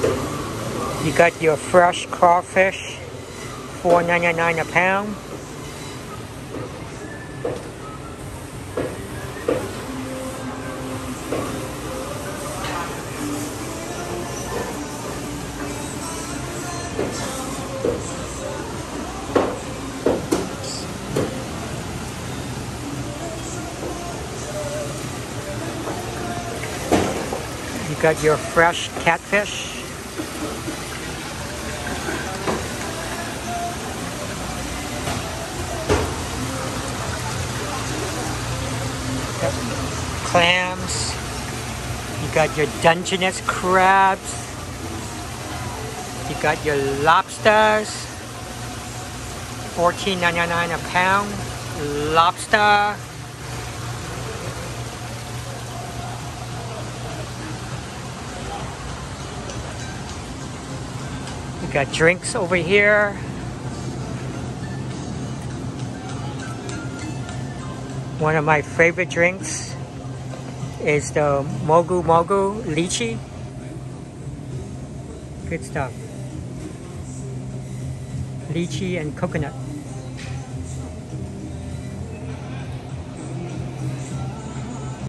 You got your fresh crawfish, $4.99 a pound. You got your fresh catfish. Clams. You got your Dungeness crabs. You got your lobsters. $14.99 a pound. Lobster. We got drinks over here. One of my favorite drinks is the Mogu Mogu Lychee. Good stuff. Lychee and coconut.